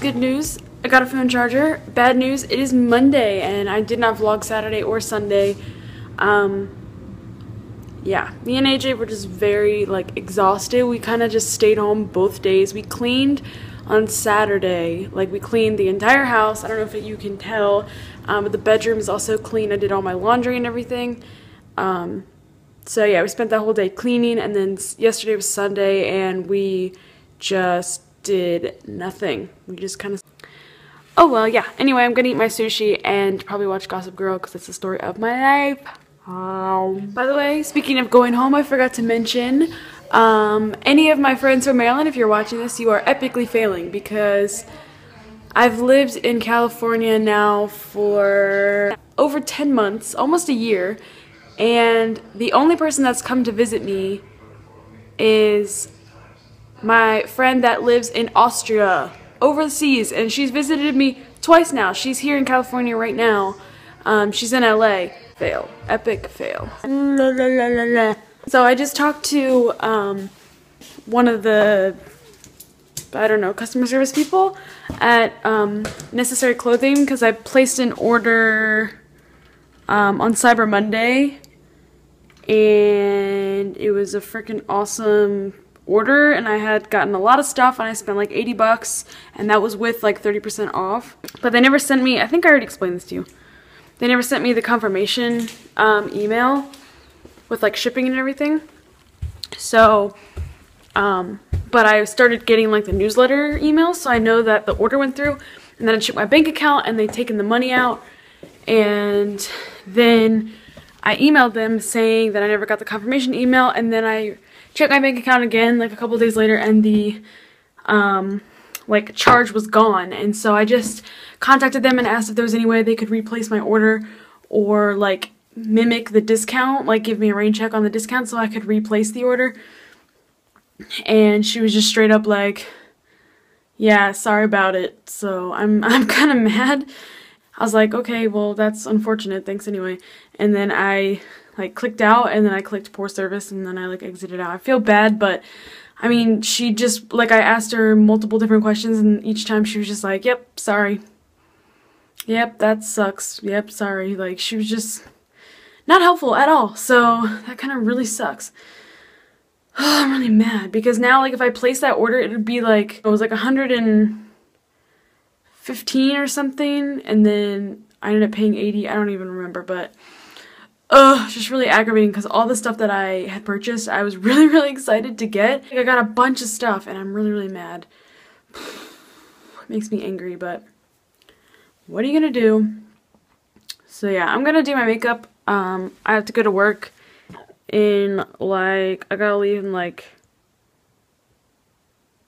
good news. I got a phone charger. Bad news, it is Monday and I did not vlog Saturday or Sunday. Um, yeah, me and AJ were just very like exhausted. We kind of just stayed home both days. We cleaned on Saturday. Like we cleaned the entire house. I don't know if you can tell, um, but the bedroom is also clean. I did all my laundry and everything. Um, so yeah, we spent that whole day cleaning and then yesterday was Sunday and we just did nothing. We just kind of Oh well, yeah. Anyway, I'm gonna eat my sushi and probably watch Gossip Girl because it's the story of my life. Um, by the way, speaking of going home, I forgot to mention um, any of my friends from Maryland, if you're watching this, you are epically failing because I've lived in California now for over 10 months, almost a year, and the only person that's come to visit me is my friend that lives in Austria, overseas, and she's visited me twice now. She's here in California right now. Um, she's in LA. Fail. Epic fail. So I just talked to um, one of the, I don't know, customer service people at um, Necessary Clothing because I placed an order um, on Cyber Monday and it was a freaking awesome order and I had gotten a lot of stuff and I spent like 80 bucks and that was with like 30% off. But they never sent me, I think I already explained this to you. They never sent me the confirmation um, email with like shipping and everything. So, um, but I started getting like the newsletter emails so I know that the order went through and then I checked my bank account and they'd taken the money out and then I emailed them saying that I never got the confirmation email and then I checked my bank account again like a couple days later and the um, like charge was gone. And so I just contacted them and asked if there was any way they could replace my order or like mimic the discount like give me a rain check on the discount so I could replace the order. And she was just straight up like yeah sorry about it. So I'm I'm kind of mad. I was like okay well that's unfortunate. Thanks anyway. And then I like clicked out and then I clicked poor service and then I like exited out. I feel bad, but I mean, she just like I asked her multiple different questions and each time she was just like, "Yep, sorry." Yep, that sucks. Yep, sorry. Like she was just not helpful at all. So, that kind of really sucks. Oh, I'm really mad because now like if I place that order, it would be like it was like 115 or something and then I ended up paying 80. I don't even remember, but Ugh, just really aggravating because all the stuff that I had purchased, I was really, really excited to get. Like, I got a bunch of stuff and I'm really, really mad. it makes me angry, but what are you gonna do? So yeah, I'm gonna do my makeup. Um, I have to go to work in like, I gotta leave in like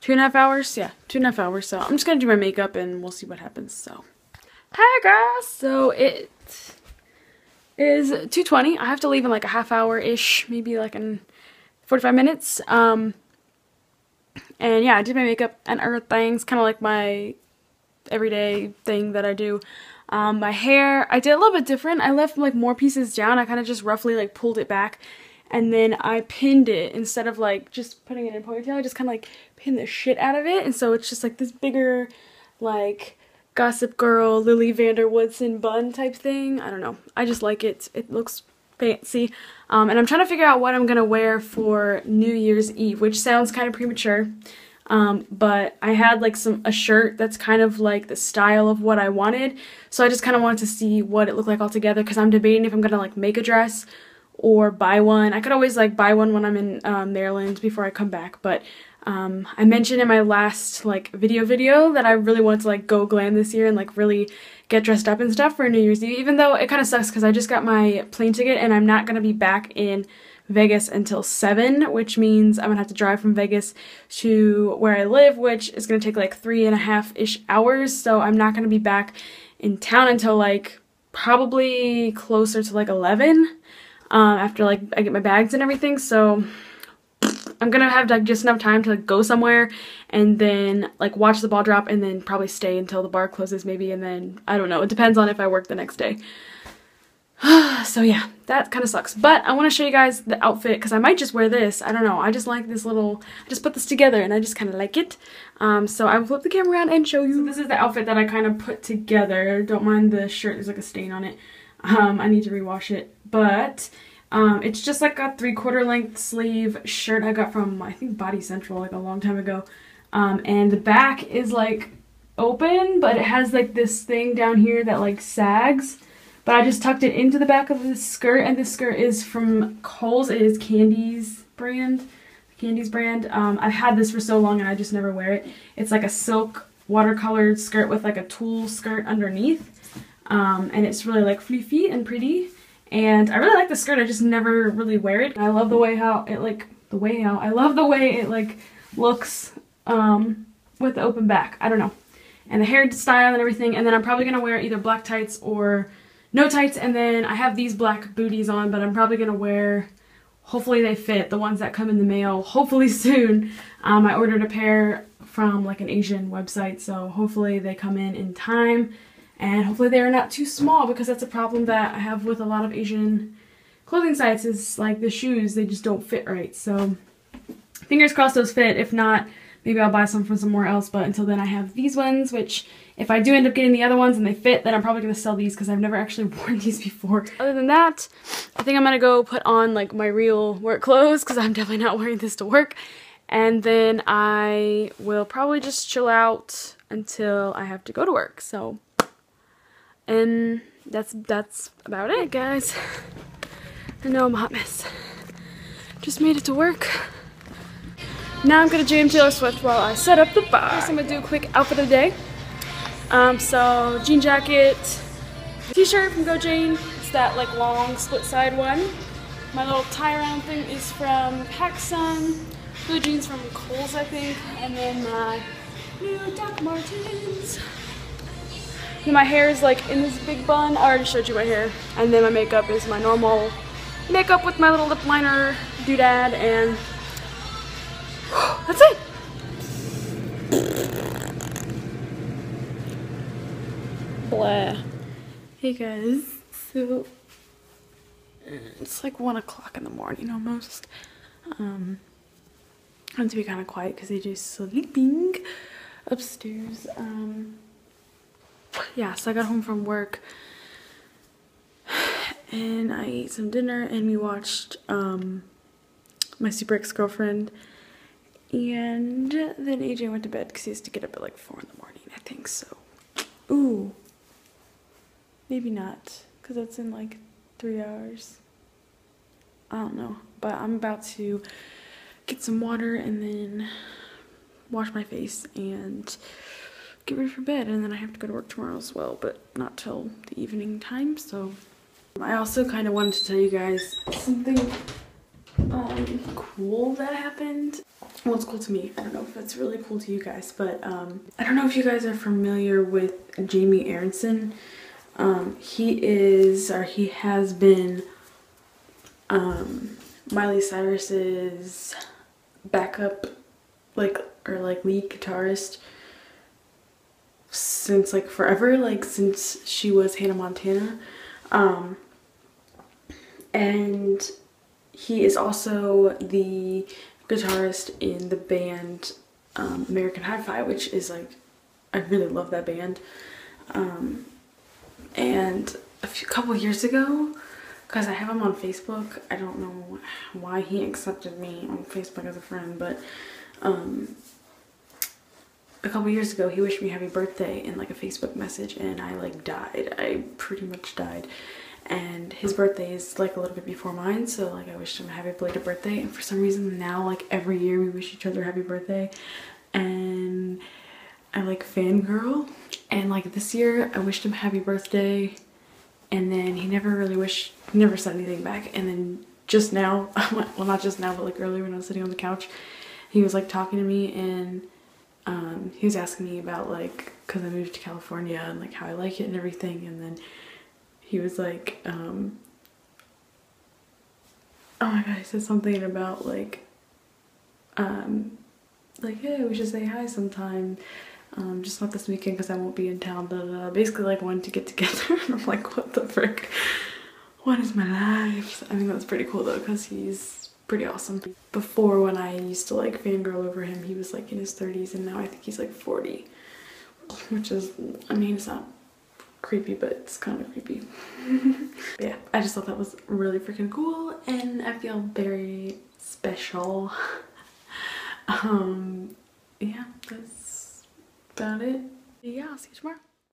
two and a half hours. Yeah, two and a half hours. So I'm just gonna do my makeup and we'll see what happens. So, hey guys! So it is 2.20. I have to leave in like a half hour-ish, maybe like in 45 minutes. Um, and yeah, I did my makeup and other things, kind of like my everyday thing that I do. Um, my hair, I did a little bit different. I left like more pieces down. I kind of just roughly like pulled it back and then I pinned it instead of like just putting it in a ponytail. I just kind of like pinned the shit out of it and so it's just like this bigger like Gossip Girl, Lily Vander Woodsen bun type thing. I don't know. I just like it. It looks fancy. Um, and I'm trying to figure out what I'm going to wear for New Year's Eve, which sounds kind of premature. Um, but I had like some a shirt that's kind of like the style of what I wanted. So I just kind of wanted to see what it looked like all together because I'm debating if I'm going to like make a dress or buy one. I could always like buy one when I'm in um, Maryland before I come back, but um, I mentioned in my last like video video that I really want to like go glam this year and like really get dressed up and stuff for New Year's Eve, even though it kind of sucks because I just got my plane ticket and I'm not going to be back in Vegas until 7, which means I'm going to have to drive from Vegas to where I live, which is going to take like three and a half-ish hours, so I'm not going to be back in town until like probably closer to like 11 um, after like I get my bags and everything, so I'm gonna have like just enough time to like, go somewhere and then like watch the ball drop and then probably stay until the bar closes maybe and then I don't know it depends on if I work the next day so yeah, that kind of sucks. But I want to show you guys the outfit because I might just wear this. I don't know. I just like this little, I just put this together and I just kind of like it. Um, so I will flip the camera around and show you. So this is the outfit that I kind of put together. Don't mind the shirt. There's like a stain on it. Um, I need to rewash it. But um, it's just like a three quarter length sleeve shirt I got from, I think, Body Central like a long time ago. Um, and the back is like open, but it has like this thing down here that like sags. But I just tucked it into the back of the skirt, and this skirt is from Kohl's. It is Candies brand. Candies brand. Um, I've had this for so long and I just never wear it. It's like a silk watercolored skirt with like a tulle skirt underneath. Um, and it's really like fluffy and pretty. And I really like the skirt, I just never really wear it. I love the way how it like, the way how, I love the way it like looks um, with the open back. I don't know. And the hairstyle and everything. And then I'm probably going to wear either black tights or no tights. And then I have these black booties on, but I'm probably going to wear, hopefully they fit, the ones that come in the mail, hopefully soon. Um, I ordered a pair from like an Asian website, so hopefully they come in in time. And hopefully they're not too small because that's a problem that I have with a lot of Asian clothing sites is like the shoes, they just don't fit right. So fingers crossed those fit. If not, maybe I'll buy some from somewhere else. But until then I have these ones, which if I do end up getting the other ones and they fit, then I'm probably going to sell these because I've never actually worn these before. Other than that, I think I'm going to go put on like my real work clothes because I'm definitely not wearing this to work. And then I will probably just chill out until I have to go to work. So and that's that's about it, guys. I know I'm a hot mess. Just made it to work. Now I'm gonna jam Taylor Swift while I set up the bar. First, I'm gonna do a quick outfit of the day. Um, so jean jacket, t-shirt from GoJane. It's that like long split side one. My little tie around thing is from PacSun. Blue jeans from Kohl's, I think. And then my new Doc Martens my hair is like in this big bun. I already showed you my hair. And then my makeup is my normal makeup with my little lip liner doodad and that's it. Blah. Hey guys, so it's like one o'clock in the morning almost. Um, I want to be kind of quiet because AJ's sleeping upstairs. Um, yeah, so I got home from work and I ate some dinner and we watched um, my super ex-girlfriend and then AJ went to bed because he has to get up at like 4 in the morning, I think so. Ooh, maybe not because that's in like three hours. I don't know, but I'm about to get some water and then wash my face and get ready for bed and then I have to go to work tomorrow as well, but not till the evening time, so. I also kind of wanted to tell you guys something um, cool that happened. Well, it's cool to me. I don't know if it's really cool to you guys, but um, I don't know if you guys are familiar with Jamie Arentzen. Um, he is, or he has been, um, Miley Cyrus's backup, like, or like lead guitarist since like forever, like since she was Hannah Montana. Um, and he is also the guitarist in the band um, American Hi-Fi, which is like, I really love that band. Um, and a few couple years ago, because I have him on Facebook, I don't know why he accepted me on Facebook as a friend, but um, a couple years ago he wished me happy birthday in like a Facebook message and I like died. I pretty much died. And his birthday is like a little bit before mine so like I wished him a happy belated birthday. And for some reason now like every year we wish each other happy birthday. And I like fangirl. And like this year I wished him happy birthday. And then he never really wished, never said anything back. And then just now, well not just now but like earlier when I was sitting on the couch he was like talking to me and um, he was asking me about like because I moved to California and like how I like it and everything and then he was like um, oh my god he said something about like um, like yeah we should say hi sometime um, just not this weekend because I won't be in town blah, blah, blah. basically like wanted to get together and I'm like what the frick what is my life? I think that's pretty cool though because he's pretty awesome. Before when I used to like fangirl over him, he was like in his 30s and now I think he's like 40. Which is, I mean, it's not creepy, but it's kind of creepy. yeah, I just thought that was really freaking cool and I feel very special. um, yeah, that's about it. Yeah, I'll see you tomorrow.